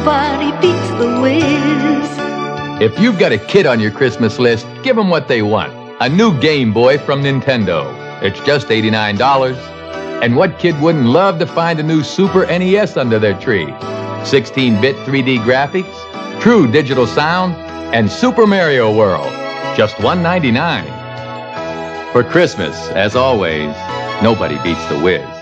Nobody beats the. If you've got a kid on your Christmas list, give them what they want. A new Game Boy from Nintendo. It's just $89. And what kid wouldn't love to find a new Super NES under their tree? 16-bit 3D graphics, true digital sound, and Super Mario World. Just $199. For Christmas, as always, nobody beats the Wiz.